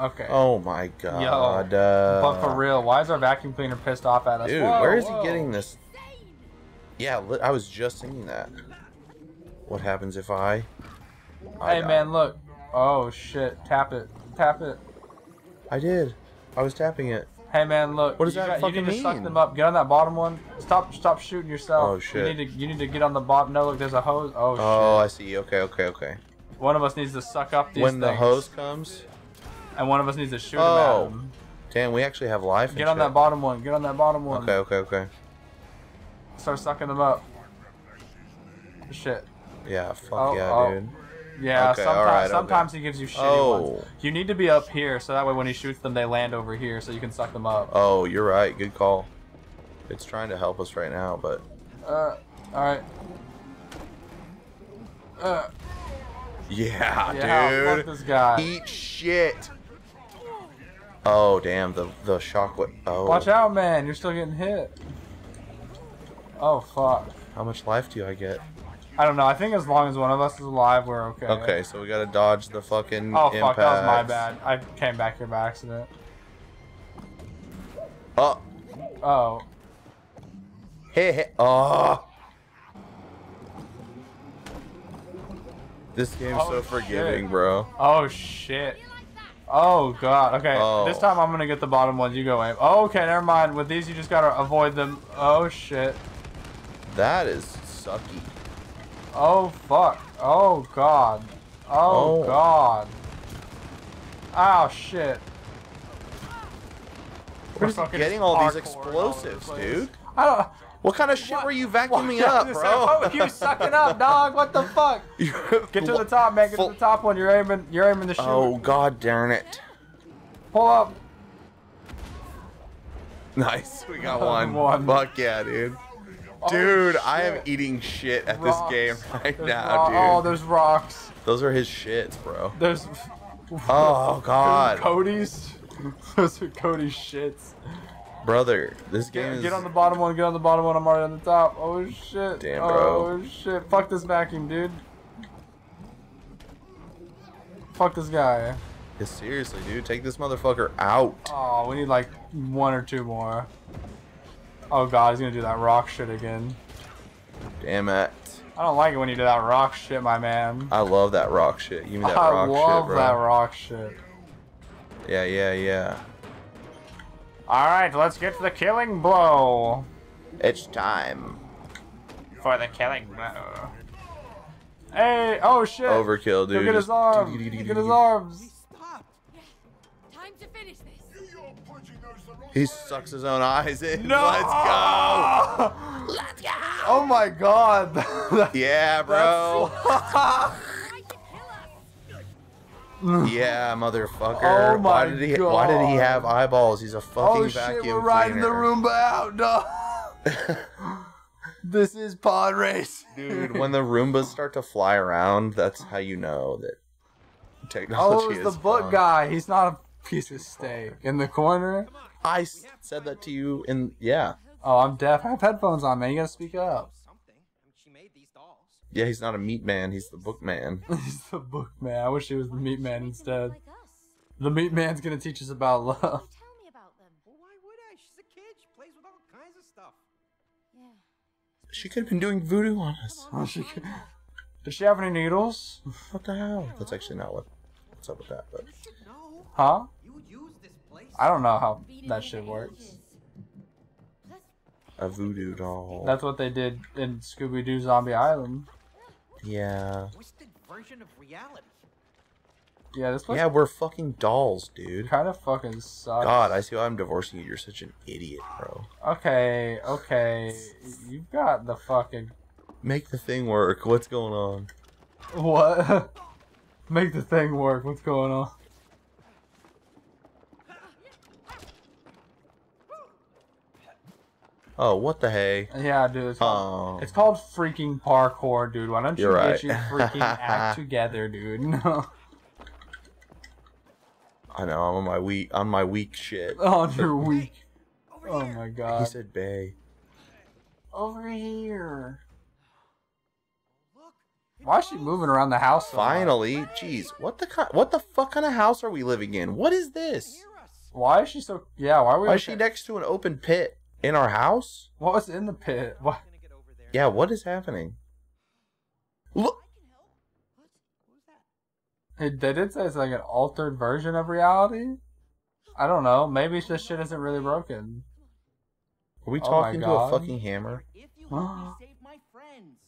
Okay. Oh my god. uh, but for real, why is our vacuum cleaner pissed off at us? Dude, Whoa, where is whoa. he getting this? Yeah, I was just thinking that. What happens if I? I Hey die? man, look. Oh shit! Tap it. Tap it. I did. I was tapping it. Hey man, look. What does you that got, You need fucking to suck them up. Get on that bottom one. Stop. Stop shooting yourself. Oh, shit. You need to. You need to get on the bottom. No, look. There's a hose. Oh shit. Oh, I see. Okay, okay, okay. One of us needs to suck up these when the hose comes, and one of us needs to shoot Oh. him at him. damn, we actually have life. Get on shit. that bottom one. Get on that bottom one. Okay, okay, okay. Start sucking them up. Shit. Yeah, fuck Oh, yeah, oh. dude. Yeah, Okay, sometimes, alright, okay. sometimes he gives you shitty Oh. ones. You need to be up here so that way when he shoots them, they land over here so you can suck them up. Oh, you're right. Good call. It's trying to help us right now, but Uh, alright. Uh, yeah, yeah, dude. fuck this guy. Eat shit. Oh damn, the the shockwave. Oh, Watch out, man. You're still getting hit. Oh, fuck. How much life do I get? I don't know. I think as long as one of us is alive, we're okay. Okay, so we gotta dodge the fucking. Oh, fuck. That was my bad. I came back here by accident. Oh, Oh. hey, hey. Oh. This game's Oh, so forgiving, shit. bro. Oh, shit. Oh, God. Okay. Oh. This time I'm going to get the bottom ones. You go aim. Oh, okay. Never mind. With these, you just got to avoid them. Oh, shit. That is sucky. Oh, fuck. Oh, God. Oh, Oh. God. Oh, shit. Where's he fucking getting all these explosives, dude? I don't. What kind of shit What? were you vacuuming What? up, What bro? Oh, you sucking up, dog. What the fuck? Get to the top, man. Get to the top one. You're aiming. You're aiming to shoot. Oh god darn it! Pull up. Nice, we got one. One. Fuck yeah, dude. Oh, Dude, I am eating shit at Rocks. this game right There's now, dude. Oh, there's rocks. Those are his shits, bro. There's. Oh god, Cody's. Those are Cody's shits. Brother, this game Get, is. get on the bottom one. Get on the bottom one. I'm already on the top. Oh shit. Damn, bro. Oh shit. Fuck this vacuum, dude. Fuck this guy. Yeah, seriously, dude, take this motherfucker out. Oh, we need like one or two more. Oh god, he's gonna do that rock shit again. Damn it. I don't like it when you do that rock shit, my man. I love that rock shit. Give me that I rock shit, bro. I love that rock shit. Yeah, yeah, yeah. Alright, let's get to the killing blow. It's time. For the killing blow. Hey, oh shit. Overkill, dude. Go get his Just- arms. Get his arms. Stop! Time to finish this. He sucks his own eyes in. No! Let's go. Let's go. Oh my god. Yeah, bro. Try to kill us. Yeah, motherfucker. Oh why did he? Why did he have eyeballs? He's a oh, fucking oh vacuum shit, we're riding the. Roomba out, dog. this is pod race. Dude, when the Roombas start to fly around, that's how you know that Oh, technology it's is the book fun. guy. He's not a piece of steak. In the corner? I said that to you in yeah. Oh, I'm deaf. I have headphones on, man. You gotta speak up. something. I mean, she made these dolls. Yeah, he's not a meat man. He's the book man. He's the book man. I wish he was the meat man instead. The meat man's gonna teach us about love. Tell me about them. Well, why would I? She's a kid. She plays with all kinds of stuff. Yeah. She could have been doing voodoo on us. Oh, she could- Does she have any needles? What the hell? That's actually not what. What's up with that? But You should know. Huh? You use this place. I don't know how that shit works. A voodoo doll. That's what they did in Scooby Doo Zombie Island. Yeah. Twisted version of reality. Yeah, this place Yeah, we're fucking dolls, dude. kind of fucking sucks. God, I see why I'm divorcing you. You're such an idiot, bro. Okay, okay. You've got the fucking. Make the thing work. What's going on? What? Make the thing work. What's going on? Oh, what the hey? Yeah, dude. It's called, Oh. it's called freaking parkour, dude. Why don't you You're get right. your freaking act together, dude? No. I know. I'm on my weak. On my weak shit. On your weak. Over Oh here. my He said, "Bay." Over here. Look, Why is she moving around the house? so much? Finally, jeez, what the ki- what the fuck kind of house are we living in? What is this? Why is she so? Yeah, why are we? Why is she next to an open pit in our house? What was in the pit? What? Gonna get over there. Yeah, what is happening? Look, I can Who's that? It, they did say it's like an altered version of reality. I don't know. Maybe this shit isn't really broken. are we Oh talking to a fucking hammer? If you help me save my friends.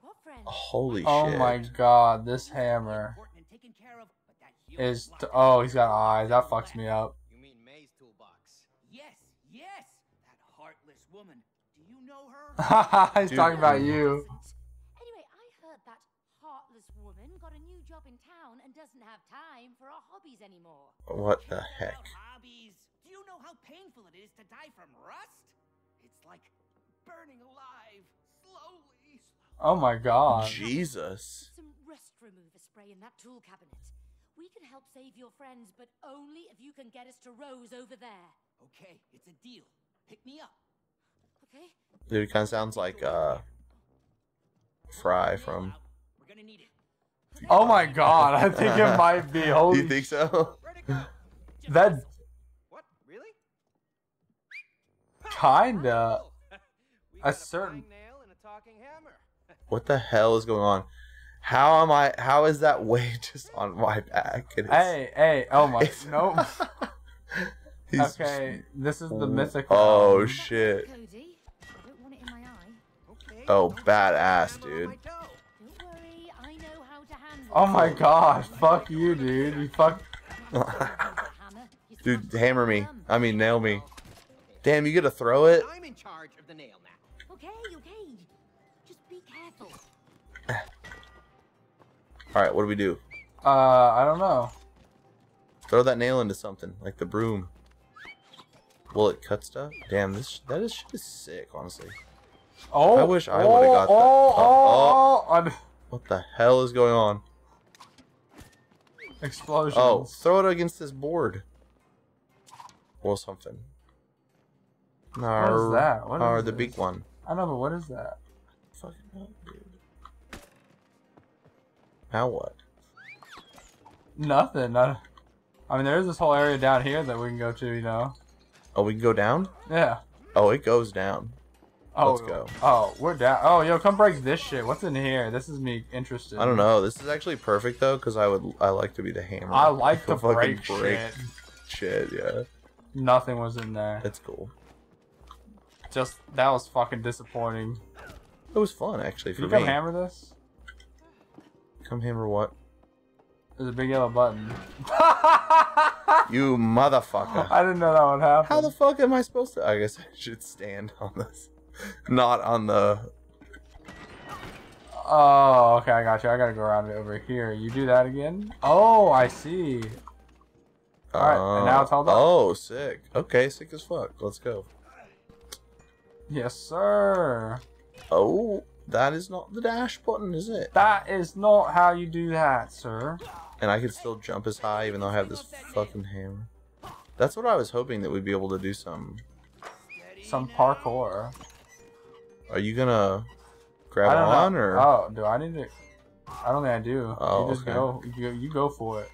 What friend? Holy Oh shit! Oh my god, this hammer Important and taken care of, but that human is. Oh, he's got eyes. That fucks me up. You mean May's toolbox? Yes, yes. That heartless woman. Do you know her? he's Dude. talking about you. Anyway, I heard that heartless woman got a new job in town and doesn't have time for her hobbies anymore. What the heck? Hobbies. Do you know how painful it is to die from rust? It's like burning alive slowly. Oh my god. Jesus! Some rust remover spray in that tool cabinet. We can help save your friends, but only if you can get us to Rose over there. Okay, it's a deal. Pick me up. Okay? Dude, it kind of sounds like uh, Fry from. We're gonna need it. Oh my god. I think it might be. Do Holy. you think so? Where'd it go? Just- That What? Really? kinda. A got certain- flying nail and a talking hammer. What the hell is going on? How am I? How is that weight just on my back? And Hey, hey. Oh my. Nope. Okay, this is the mythical. Oh shit! How to dude. Oh my god. Fuck you, dude. You fuck. Dude, hammer me. I mean, nail me. Damn, you gotta throw it. I'm in charge of the nail now. Okay, okay. Just be careful. All right, what do we do? Uh, I don't know. Throw that nail into something, like the broom. Will it cut stuff? Damn, this that is shit is sick, honestly. Oh. I wish I oh, would've got that. Oh, Oh, oh, oh. I'm- What the hell is going on? Explosions. Oh, throw it against this board. Or something. No, that? What or is the this? big one. I know, but what is that? Fucking hell, dude. Now what? Nothing. I, I mean, there is this whole area down here that we can go to. You know. Oh, we can go down? Yeah. Oh, it goes down. Oh, Let's go. Oh, we're down. Oh, yo, come break this shit. What's in here? This is me interested. I don't know. This is actually perfect though, because I would I like to be the hammer. I like to Fucking break, shit. shit. Yeah, Nothing was in there. it's cool. Just that was fucking disappointing. It was fun actually Can for you come hammer this? Come hammer what? There's a big yellow button. You motherfucker! I didn't know that would happen. How the fuck am I supposed to? I guess I should stand on this, not on the. Oh, okay, I got you. I gotta go around over here. You do that again? Oh, I see. Alright, and now it's held up. Oh, sick. Okay, sick as fuck. Let's go. Yes, sir. Oh, that is not the dash button, is it? That is not how you do that, sir. And I can still jump as high even though I have this fucking hammer. That's what I was hoping that we'd be able to do some. Some parkour. Are you gonna grab don't on know. or? Oh, do I need to? I don't think I do. Oh, you just okay. go. You, go- you go for it.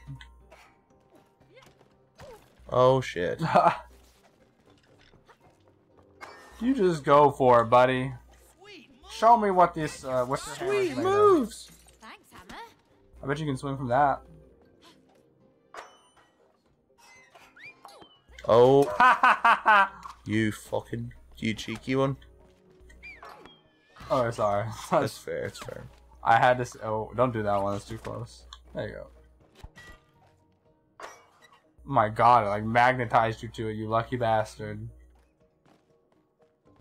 Oh shit. you just go for it, buddy. Sweet. Show me what this. Uh, what's your Sweet made moves. Thanks, Hammer. I bet you can swing from that. Oh, oh, you fucking you cheeky one. Oh, sorry. That's fair. It's fair. I had to. s- Oh, don't do that one. That's too close. There you go. My God! It like magnetized you to it. You lucky bastard.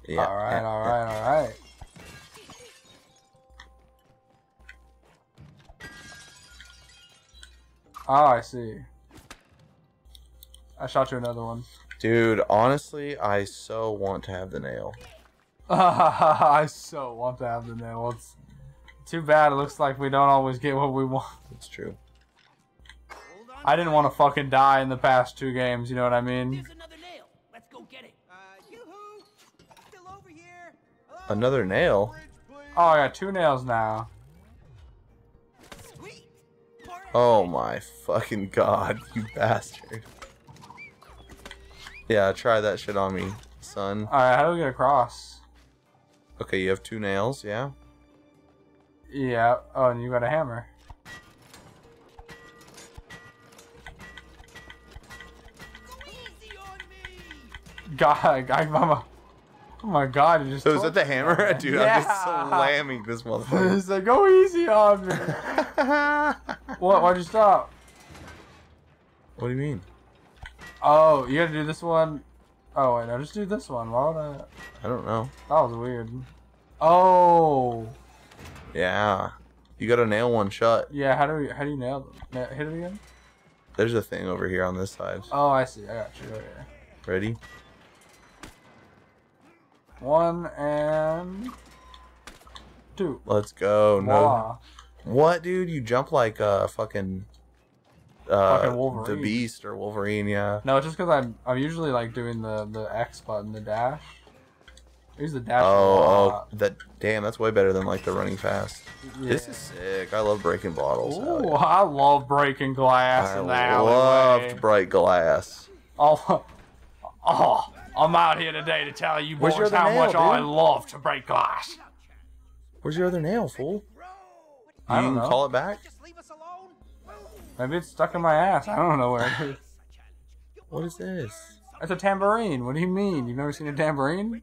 Yeah. all right, yeah, all yeah. right, all right. Oh, I see. I shot you another one. Dude, honestly, I so want to have the nail. I so want to have the nail. It's too bad. It looks like we don't always get what we want. It's true. I didn't want to fucking die in the past two games. You know what I mean? Another nail. Let's go get it. Uh, yoo-hoo. Still over here. Hello? Another nail. Bridge, please. Oh, I got two nails now. Oh my fucking god, you bastard. Yeah, try that shit on me, son. Alright, how do we get across? Okay, you have two nails, yeah? Yeah. Oh, and you got a hammer. Go easy on me! God, I, mama. Oh my god, it just. So is that the hammer? Dude, I'm just slamming this motherfucker. He's like, go easy on me. what? Why'd you stop? what do you mean? Oh, you gotta do this one. Oh wait, I just do this one. Why would I? I don't know. That was weird. Oh, Yeah. You gotta nail one shut. yeah. How do we? How do you nail them? Hit it again. There's a thing over here on this side. Oh, I see. I got you. Right here. Ready? One and two. Let's go. No. What, dude? You jump like a fucking uh the beast or Wolverine, yeah. No, it's just because I'm I'm usually like doing the the X button, the dash. Use the dash. Oh, oh, that damn, that's way better than like the running fast. This is sick. I love breaking bottles. Ooh, yeah. I love breaking glass I in the loved alleyway. bright glass. Oh, oh, I'm out here today to tell you boys how nail, much I love to break glass. Where's your other nail, fool? I You don't can know. call it back? Maybe it's stuck in my ass. I don't know where it is. What is this? It's a tambourine. What do you mean? You've never seen a tambourine?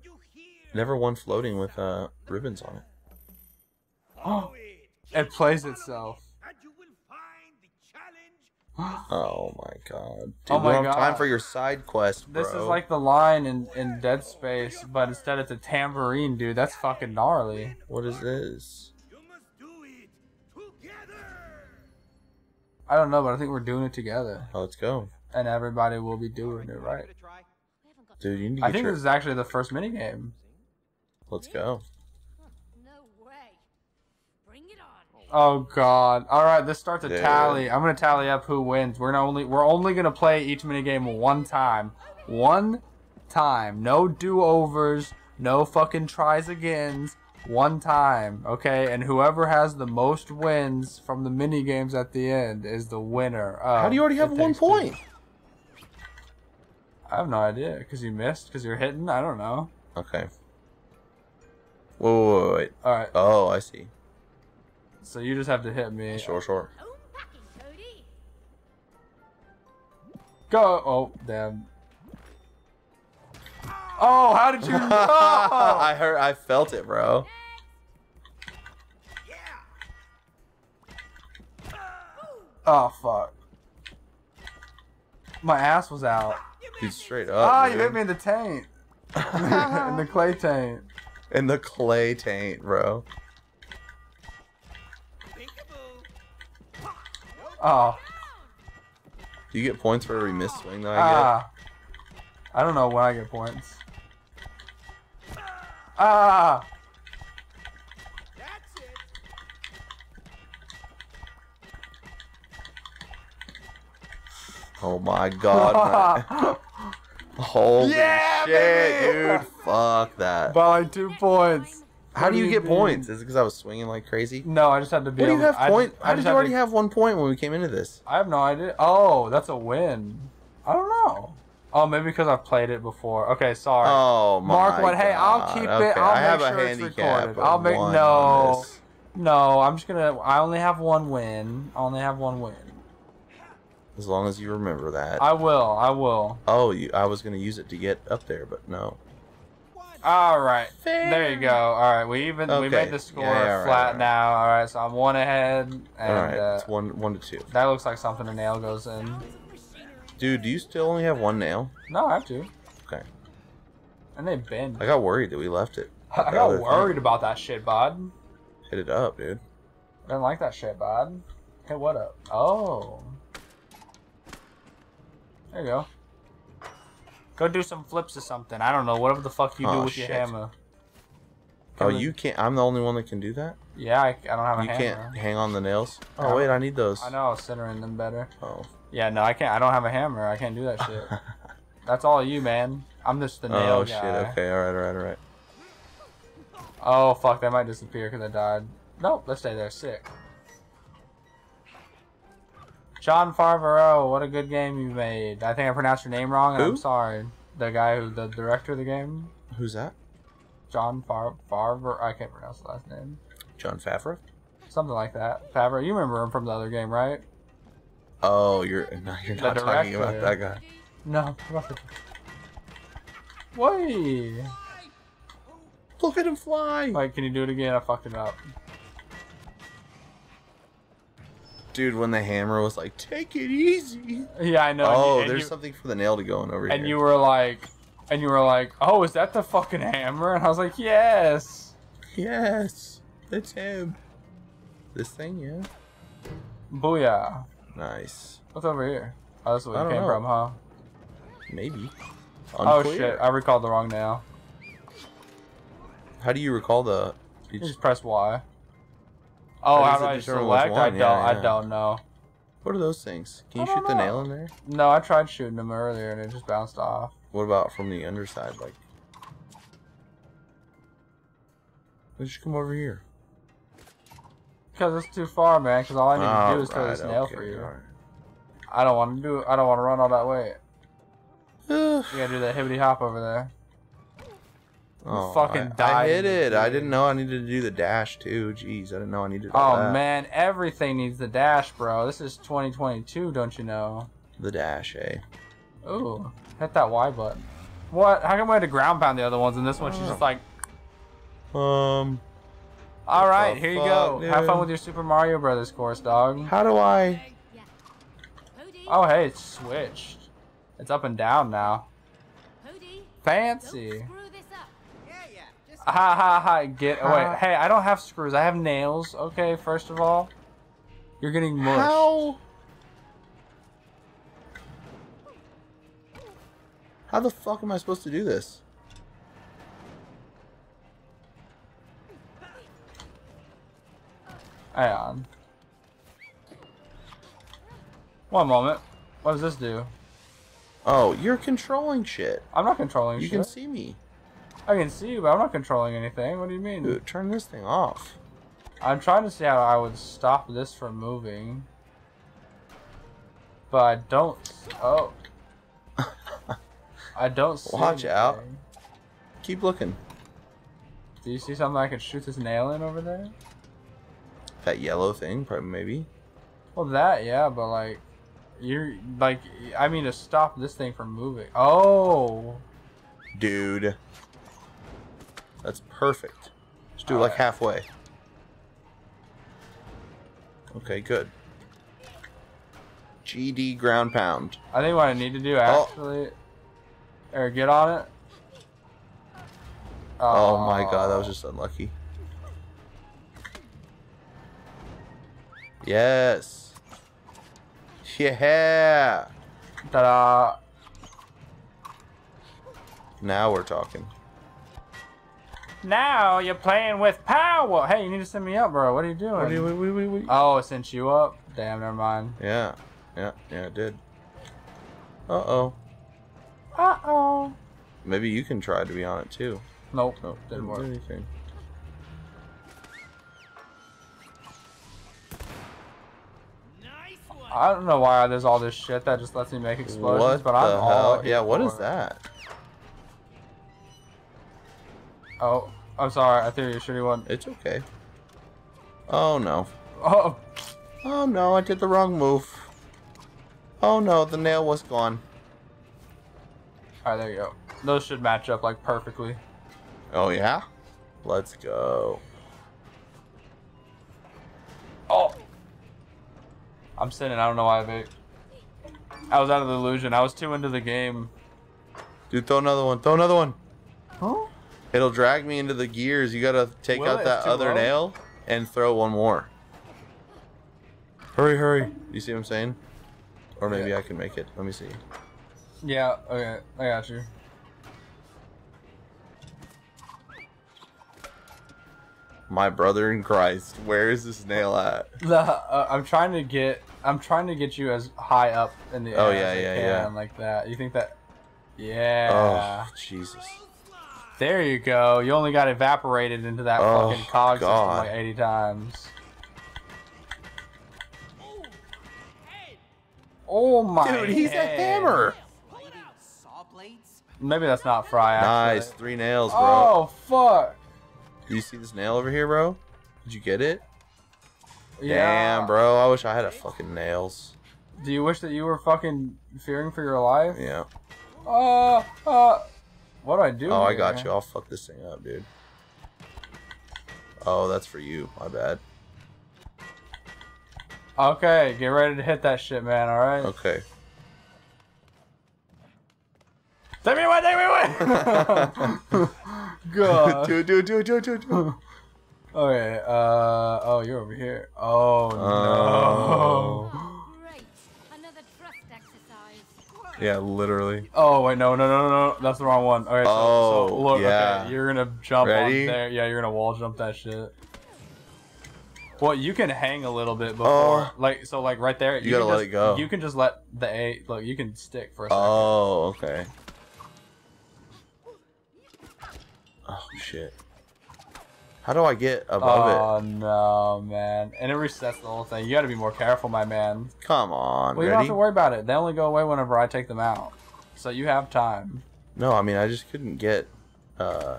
Never one floating with uh ribbons on it. Oh, it plays itself. And you will find the challenge. Oh my god. Dude, Oh my have time for your side quest, bro. This is like the line in, in Dead Space, but instead it's a tambourine, dude. That's fucking gnarly. What is this? I don't know, but I think we're doing it together. Oh, let's go. And everybody will be doing it right. Dude, you need to I think your... this is actually the first minigame. Let's go. No way. Bring it on. Oh god. Alright, this starts a Dude. tally. I'm gonna tally up who wins. We're gonna only we're only gonna play each minigame one time. One time. No do overs, no fucking tries agains. One time, okay? And whoever has the most wins from the mini games at the end is the winner. Of How do you already have one Takes Two. point? I have no idea. Because you missed? Because you're hitting? I don't know. Okay. Whoa, whoa, wait, wait. Alright, Oh, I see. so you just have to hit me. Sure, sure. Home packing, Cody. Go! Oh, damn. Oh, how did you know? I heard, I felt it, bro. Oh fuck. My ass was out. Dude, straight up. Ah, you hit me in the taint. in the clay taint. In the clay taint, bro. Oh. Do you get points for every missed swing that I get? Ah. I don't know when I get points. Ah. That's it. Oh my god. Holy Yeah, shit, baby! dude. Fuck that. By like two points. How What do you get mean? points? Is it because I was swinging like crazy? No, I just had to be. What do you have I point? just- I How did you already to- have one point when we came into this? I have no idea. Oh, that's a win. I don't know. Oh, maybe because I've played it before. Okay, sorry. Oh my Mark one. Hey, I'll keep it. I'll I have make a sure it's handicap. recorded. I'll make no. No, I'm just gonna. I only have one win. I only have one win. As long as you remember that. I will. I will. oh, you, I was gonna use it to get up there, but no. All right. There you go. All right. We even okay. we made the score Yeah, yeah, right, flat right. now. All right. So I'm one ahead, and All right, uh, it's one, one to two. that looks like something a nail goes in. Dude, do you still only have one nail? No, I have to. Okay. And they bend. I got worried that we left it. I got other thing. worried about that shit, bud. Hit it up, dude. I didn't like that shit, bud. Hey, what up? Oh. There you go. Go do some flips or something. I don't know. Whatever the fuck you do Oh, with your shit. hammer. Oh, Can we- you can't. I'm the only one that can do that. Yeah, I, I don't have a You hammer. can't hang on the nails. Yeah. Oh wait, I need those. I know I was centering them better. Oh. Yeah, no, I can't. I don't have a hammer. I can't do that shit. That's all you, man. I'm just the nail oh guy. shit. Okay. All right. All right. All right. Oh fuck, that might disappear because I died. Nope, let's stay there. Sick. John Favreau, what a good game you made. I think I pronounced your name wrong, and Who? I'm sorry. The guy who, the director of the game, Who's that? John Far Favreau. I can't pronounce the last name. John Favreau? Something like that. Favreau. You remember him from the other game, right? Oh, you're no, you're The not talking about that guy. No. Why? Look at him fly, Wait, can you do it again? I fucked it up. dude. When the hammer was like, "Take it easy." Yeah, I know. and oh, you- and there's you- something for the nail to go in over And here. And you were like, and you were like, oh, is that the fucking hammer? And I was like, yes. yes, it's him. This thing, yeah. Booyah. Nice. What's over here? Oh, that's where you came know. from, huh? Maybe. Oh shit, I recalled the wrong nail. How do you recall the? You just- just press Y. Oh, How do I select? I don't. Yeah, I yeah. don't know. what are those things? Can you shoot don't the nail in there? No, I tried shooting them earlier and it just bounced off. What about from the underside? Like, don't you come over here? Because it's too far, man. Because all I need to do is throw Alright, this nail okay, for you. alright. I don't want to do. I don't want to run all that way. You gotta do that hibbity hop over there. Oh, fucking I, died I hit it. I didn't know I needed to do the dash too. Jeez, I didn't know I needed all Oh that. man, everything needs the dash, bro. This is 2022, don't you know? The dash, eh? Ooh, hit that Y button. What? How come I had to ground pound the other ones and this one she's just like, Um, all right, here you go. Have fun with your Super Mario Brothers course, dog. how do I? Oh hey, it's switched. It's up and down now. Fancy. screw this up. Yeah, yeah. Ha ha ha! Get Ha. wait. Hey, I don't have screws. I have nails. Okay, first of all, you're getting mushed. How? How the fuck am I supposed to do this? Hang on. One moment. What does this do? Oh, you're controlling shit. I'm not controlling You shit. You can see me. I can see you, but I'm not controlling anything. What do you mean? Dude, turn this thing off. I'm trying to see how I would stop this from moving. But I don't. Oh. I don't see Watch out. Keep looking. Do you see something I could shoot this nail in over there? That yellow thing, probably maybe. Well, that, yeah, but like. You're. Like. I mean, to stop this thing from moving. Oh. Dude. That's perfect. Let's do it like Alright. halfway. Okay, good. GD ground pound. I think what I need to do Oh. actually. Or get on it. Oh my god, that was just unlucky. Yes. Yeah. Ta-da. Now we're talking. Now you're playing with power. Hey, you need to send me up, bro. What are you doing? What do you, wait, wait, wait, wait. Oh, it sent you up. Damn, never mind. Yeah. Yeah, yeah, it did. Uh-oh. Uh oh. Maybe you can try to be on it too. Nope. Nope, Didn't do work. anything. I don't know why there's all this shit that just lets me make explosions, What but I'm all hell? here Yeah, what is for it. that? Oh, I'm sorry. I threw you a shitty one. It's okay. Oh no. Oh, Oh no, I did the wrong move. Oh no, the nail was gone. all right, there you go. Those should match up like perfectly. Oh yeah? Let's go. Oh, I'm sitting. I don't know why I baked. I was out of the illusion. I was too into the game. Dude, throw another one. Throw another one. Huh? It'll drag me into the gears. You gotta take Will out it? that other low? nail and throw one more. Hurry, hurry. You see what I'm saying? Or maybe Yeah. I can make it. Let me see. Yeah. Okay. I got you. My brother in Christ, where is this nail at? The uh, I'm trying to get I'm trying to get you as high up in the air Oh, as yeah, I yeah, can, yeah. like that. You think that? Oh, yeah. Oh, Jesus. There you go. You only got evaporated into that Oh, fucking cog God. system like 80 times. Oh my Dude, he's a hammer. Lighting saw blades? Maybe that's not Fry. Actually. Nice, three nails, bro. Oh fuck. Do you see this nail over here, bro? Did you get it? Yeah. Damn, bro. I wish I had a fucking nails. Do you wish that you were fucking fearing for your life? Yeah. Uh, uh. What do I do? Oh, I got you. I'll fuck this thing up, dude. Oh, that's for you. My bad. Okay, get ready to hit that shit, man. All right. Okay. Take me away! Take me away! God. do do do do do do. Okay. Uh. Oh, you're over here. Oh Oh. no. Great. Another trust exercise. Yeah, literally. Oh wait, no, no, no, no, no. That's the wrong one. Okay. So, Oh, so look. yeah. Okay, you're gonna jump Ready? on there. Yeah, you're gonna wall jump that shit. Well, you can hang a little bit before, Oh. like so, like right there. You gotta can let just- it go. You can just let the A look. You can stick for a second. Oh, okay. Oh shit. How do I get above it? oh no, man! And it resets the whole thing. You got to be more careful, my man. Come on, Well, you don't have to worry about it. They only go away whenever I take them out, so you have time. No, I mean I just couldn't get. uh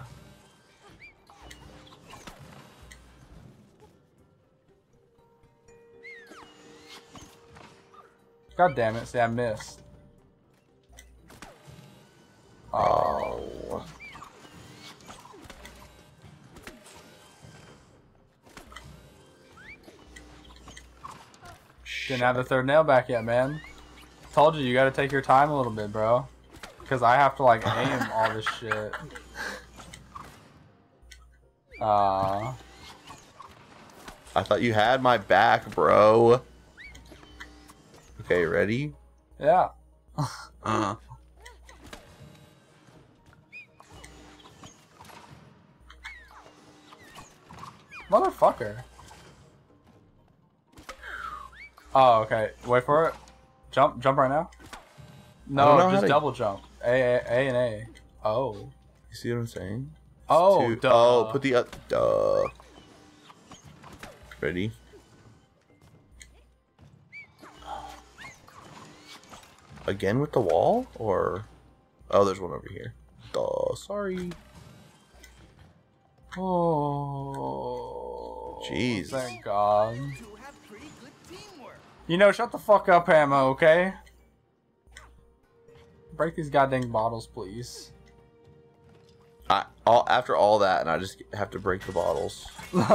God damn it! See, I missed. Didn't have the third nail back yet, man. Told you, you gotta take your time a little bit, bro. Because I have to, like, aim all this shit. Uh, I thought you had my back, bro. Okay, ready? yeah. Uh. Motherfucker. Oh, okay. Wait for it. Jump, jump right now. No, just to- double jump. A, A, A and A. Oh. You see what I'm saying? Oh, Two- duh. Oh, put the uh, duh. Ready? Again with the wall, or oh, there's one over here. Duh. Sorry. Oh. Jeez. Thank God. You know, shut the fuck up, Ammo, okay? Break these goddamn bottles, please. I all after all that, and I just have to break the bottles.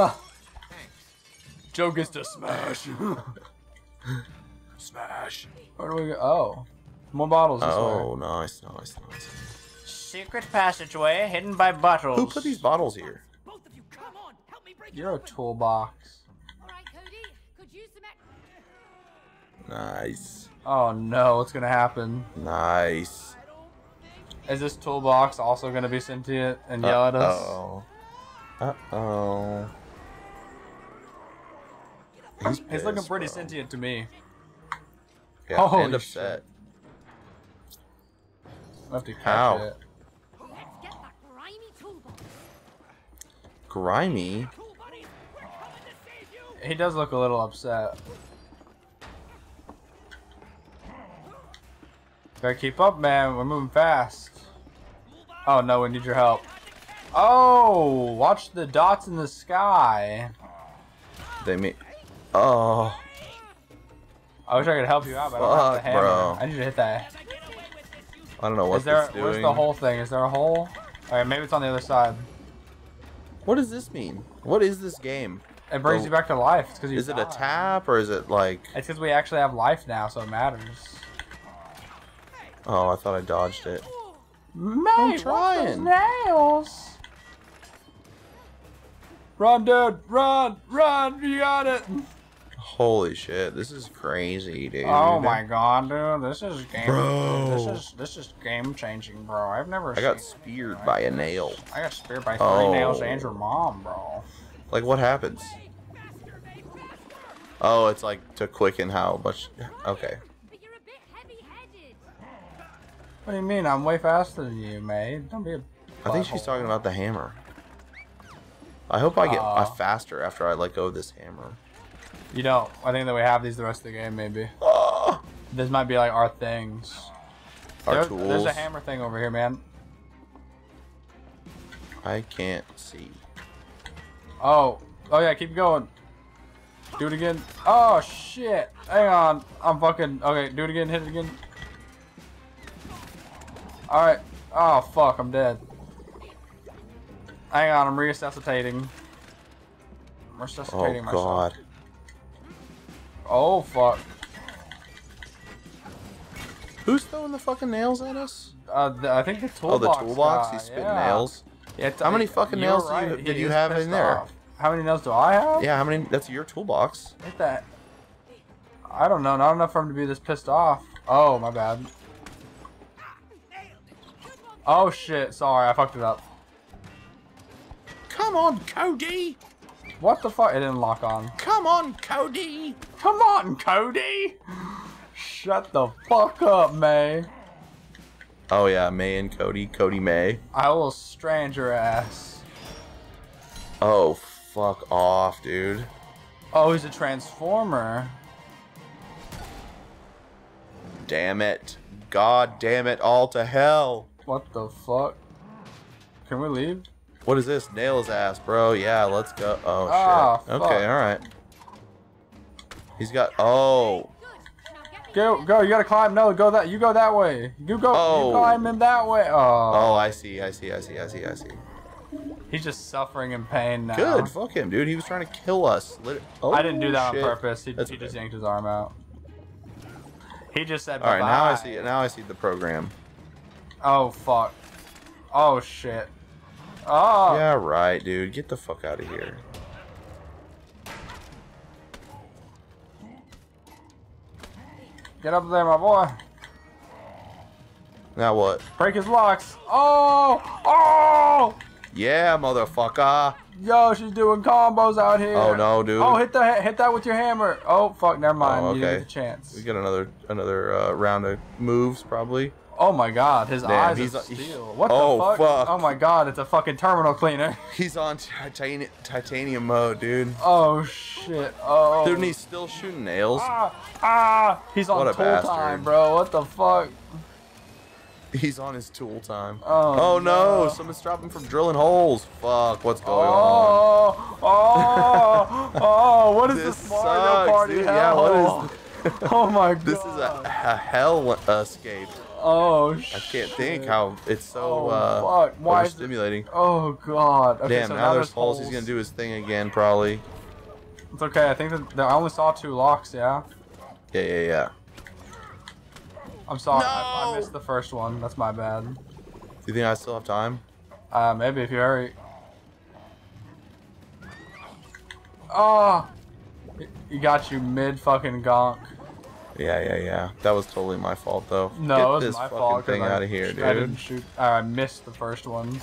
Jo gets to smash. smash. Where do we go? Oh. More bottles this Oh, way. nice, nice, nice. Secret passageway hidden by bottles. Who put these bottles here? Both of you, come on, help me break You're a it open. toolbox. Alright, Cody. Could use some ex- Nice, Oh no, what's gonna happen? nice. I don't think Is this toolbox also gonna be sentient and yell at us? Uh-oh. Uh-oh. He's, He's looking pretty bro. sentient to me. Yeah, Holy and upset. I have to catch How? it. Let's get that grimy toolbox. Grimy. cool, buddies. We're coming to save you. He does look a little upset. Gotta keep up, man. We're moving fast. Oh no, we need your help. Oh, watch the dots in the sky. They meet. Oh, I wish I could help you out, but I don't have the hammer. bro. I need to hit that. I don't know what Is there? it's doing. Where's the hole thing? Is there a hole? Alright, maybe it's on the other side. What does this mean? What is this game? It brings Oh. you back to life. It's because you. Is it a tap or is it like? It's because we actually have life now, so it matters. Oh, I thought I dodged it. Mate, what's trying. nails? Run, dude! Run! Run! You got it! Holy shit, this is crazy, dude. Oh my god, dude! This is game. Bro. This is this is game changing, bro. I've never. I got seen- speared by a nail. I got speared by three Oh. nails and your mom, bro. Like, what happens? Oh, it's like to quicken how much. Okay. What do you mean? I'm way faster than you, mate. Don't be a. I think she's talking about the hammer. I hope I get uh, faster after I let go of this hammer. You don't. I think that we have these the rest of the game, maybe. Oh, This might be like our things. Our There- tools. There's a hammer thing over here, man. I can't see. Oh, oh yeah, keep going. Do it again. Oh shit! Hang on, I'm fucking. Okay, do it again. Hit it again. All right. Oh fuck, I'm dead. Hang on, I'm resuscitating. I'm Oh resuscitating myself. god. Oh fuck. Who's throwing the fucking nails at us? Uh, the, I think the Oh, the toolbox. guy, He's spitting yeah. nails. Yeah, How many fucking you're nails do you- did he you have in there? off. How many nails do I have? Yeah, how many? That's your toolbox. Hit that. I don't know. Not enough for him to be this pissed off. Oh, my bad. Oh shit. Sorry, I fucked it up. Come on, Cody. What the fuck? It didn't lock on. Come on, Cody. Come on, Cody. Shut the fuck up, May. Oh yeah, May and Cody. Cody May. I will strand your ass. Oh fuck off, dude. Oh, he's a transformer. Damn it. God damn it all to hell. What the fuck? Can we leave? What is this? Nail's ass, bro. Yeah, let's go. Oh shit. Ah, fuck. okay, alright. He's got oh. Go, go. You gotta climb. No, go that. You go that way. You go. Oh. You climb him that way. Oh, Oh. I see, I see, I see, I see, I see. He's just suffering in pain now. Good, fuck him, dude. He was trying to kill us. Oh, I didn't do that shit. on purpose. He, he just yanked his arm out. He just said. All right, now I see. Now I see the program. Oh fuck. Oh shit. Oh. Yeah, right, dude. Get the fuck out of here. Get up there, my boy. Now what? Break his locks. Oh. Oh. Yeah, motherfucker. Yo, she's doing combos out here. Oh, no, dude. Oh, hit the ha- hit that with your hammer. Oh fuck, never mind. Oh, You didn't okay. get the chance. We get another another uh, round of moves, probably. Oh my god, his Damn, eyes he's are steel. What Oh, the fuck? fuck. Oh my god, it's a fucking terminal cleaner. He's on titanium titanium mode, dude. Oh shit. Oh. Dude, and he's still shooting nails. Ah, ah, he's on What tool bastard. time, bro. What the fuck? He's on his tool time. Oh, Oh, no. no. someone's stopping him from drilling holes. Fuck, what's going on? Oh, oh, oh! What is This this, Mario sucks, Party dude. hell? Yeah, what oh my god! This is a, a hell escape. Oh I can't think how it's so Oh, uh. Why overstimulating. Oh god! Okay, Damn, so now, there's holes. He's gonna do his thing again, probably. It's okay. I think that, that I only saw two locks. Yeah. Yeah, yeah, yeah. I'm sorry. I, I missed the first one. That's my bad. Do you think I still have time? Uh, maybe if you hurry. Oh! He got you mid fucking gonk. Yeah, yeah, yeah. That was totally my fault, though. No, Get it was this my fucking fault. thing I, out of here, dude. I didn't shoot. Uh, I missed the first one.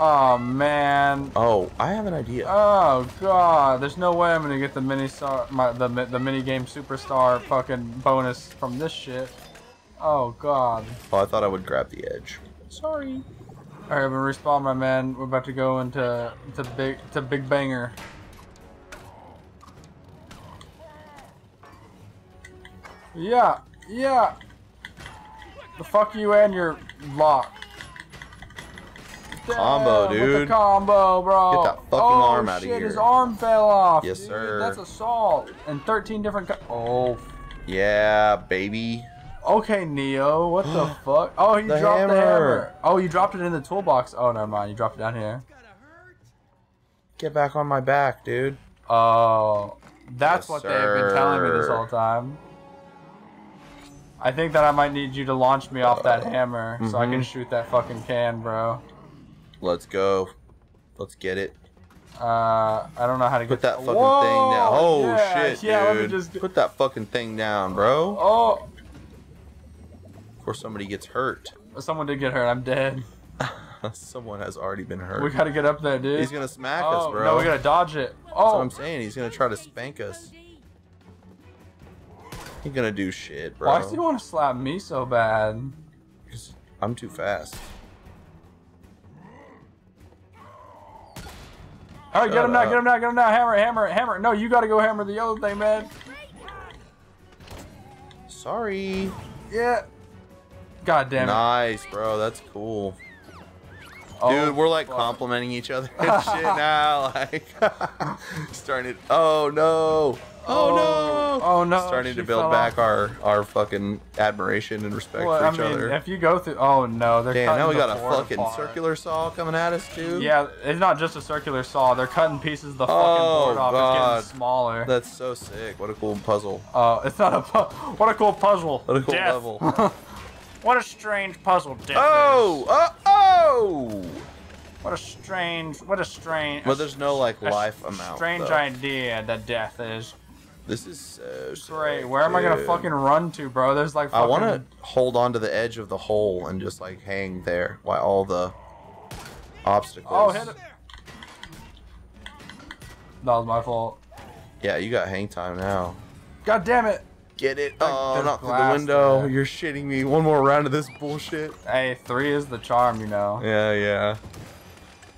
Oh man. Oh, I have an idea. Oh god. There's no way I'm gonna get the mini star, my the the mini game superstar fucking bonus from this shit. Oh god. oh, I thought I would grab the edge. Sorry. All right, I'm gonna respawn, my man. We're about to go into to big to Big Banger. Yeah, yeah. The fuck you and your lock. Combo, Damn, with dude. The combo, bro. Get that fucking oh, arm outta shit, His here. arm fell off. Yes, dude. sir. That's assault and 13 different. Oh, Yeah, baby. Okay, Neo, what the fuck? Oh, you The dropped the hammer. hammer. Oh, you dropped it in the toolbox. Oh, never mind. You dropped it down here. Get back on my back, dude. Oh, that's Yes, what they've been telling me this whole time. I think that I might need you to launch me off that hammer so I can mhm. shoot that fucking can, bro. Let's go. Let's get it. Uh, I don't know how to get Put that fucking Whoa, thing down. Oh yeah, shit, yeah, let me dude. just- Put that fucking thing down, bro. Oh, Before somebody gets hurt. someone did get hurt. I'm dead. Someone has already been hurt. We gotta get up there, dude. He's gonna smack oh, us, bro. No, we gotta dodge it. That's what Oh, I'm saying. He's gonna try to spank us. He's gonna do shit, bro. why does he want to slap me so bad? 'Cause I'm too fast. All right, get him now, get him now, get him now. Hammer, hammer, hammer. No, you gotta go hammer the other thing, man. Sorry. Yeah. God damn it. Nice, bro. That's cool. Oh, Dude, we're like fuck. complimenting each other and shit now. Like, starting. Oh no! Oh, oh, no! Oh no. Starting she to build back off. our our fucking admiration and respect Well, for I each mean, other. if you go through, oh no, they're Damn, now we got a fucking apart. circular saw coming at us, too. Yeah, it's not just a circular saw. They're cutting pieces of the fucking Oh, board off. God. It's getting smaller. That's so sick. What a cool puzzle. Oh, it's not a pu- what a cool puzzle. What a cool Death. level. what a strange puzzle. Death Oh! is. Oh! Oh! What a strange. What a strange. But there's no like life amount. Strange though. idea that death is. This is so Great. Where am I gonna fucking run to, bro? There's like. I want to hold on to the edge of the hole and just like hang there while all the obstacles. Oh, hit it. That was my fault. Yeah, you got hang time now. God damn it. Get it? Like, Oh, not through the window. there. You're shitting me. One more round of this bullshit. Hey, three is the charm, you know. Yeah, yeah.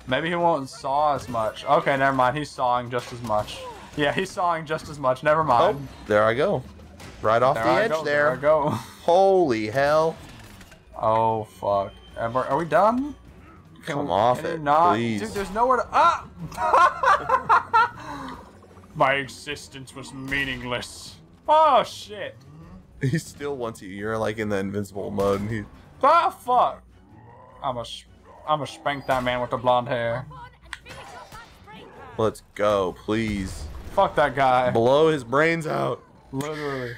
Maybe he won't saw as much. Okay, never mind. He's sawing just as much. Yeah, he's sawing just as much. Never Oh, mind. there I go. Right off there the I edge go. there. I go. Holy hell. Oh fuck. Are we- are we done? Can Come we- off it, not? please. Dude, there's nowhere to. Ah! My existence was meaningless. Oh shit. He still wants you. You're like in the invincible mode and he Ah fuck. I'm a, I'm a spank that man with the blonde hair. Come on and finish off that spray can. Let's go, please. Fuck that guy. Blow his brains out. Literally.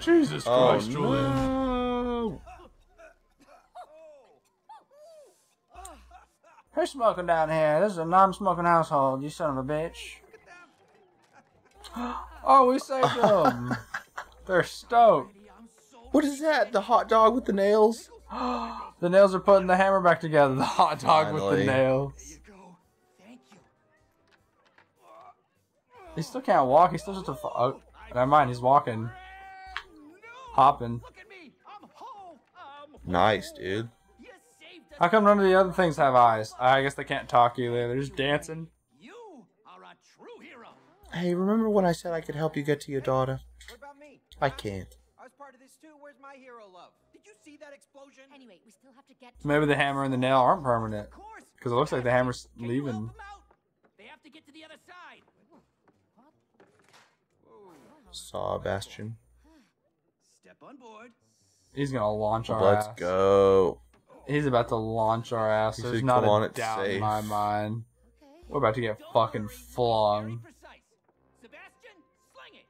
Jesus Oh Christ, Julian. no. Who's smoking down here? This is a non-smoking household, you son of a bitch. Oh, we saved them. They're stoked. What is that? The hot dog with the nails? The nails are putting the hammer back together. The hot dog with the nails. He still can't walk. He's still just a. Fu- oh, never mind. He's walking, hopping. Look at me. I'm home. I'm Nice, dude. You saved us. How come none of the other things have eyes? I guess they can't talk either. They're just dancing. You are a true hero. Hey, remember when I said I could help you get to your daughter? What about me? I can't. I was part of this too. Where's my hero love? Did you see that explosion? Anyway, we still have to get to Maybe the hammer and the nail aren't permanent. Of course. 'Cause it looks like the hammer's Can you help leaving. They have to get to the other side. Saw Bastion. Step on board. He's gonna launch our ass. Let's ass. go. He's about to launch our ass. He There's said, not a on, it's doubt in my mind. We're about to get Don't fucking worry, flung. Sebastian, sling it.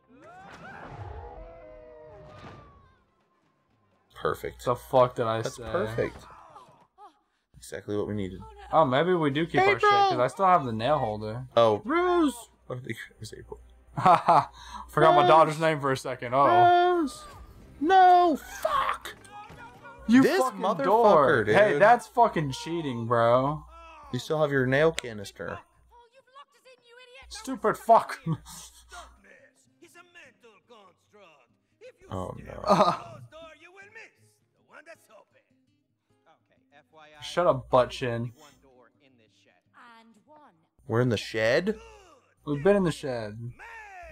Perfect. The fuck did I That's say? perfect. Exactly what we needed. Oh, maybe we do keep our shit because I still have the nail holder. Oh, Rose. What did they was April? Haha. Forgot my daughter's name for a second. Oh, Rose. No, fuck. you This fucking motherfucker, dork. Hey, that's fucking cheating, bro. You still have your nail canister. You've locked us in, you idiot! Stupid fuck. He's a mental construct. If you Oh, no. at the closed door, you will miss the one that's open. Okay, FYI. Shut up, butt chin. only One door in this shed. And one. We're in the shed? We've been in the shed.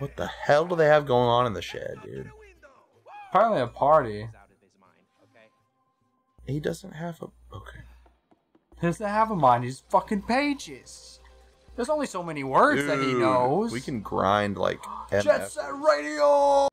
What the hell do they have going on in the shed, dude? Apparently a party. He's out of his mind. Okay. He doesn't have a. Okay. He doesn't have a mind. He's fucking pages. There's only so many words that he Dude, knows. We can grind like Jet Set Radio.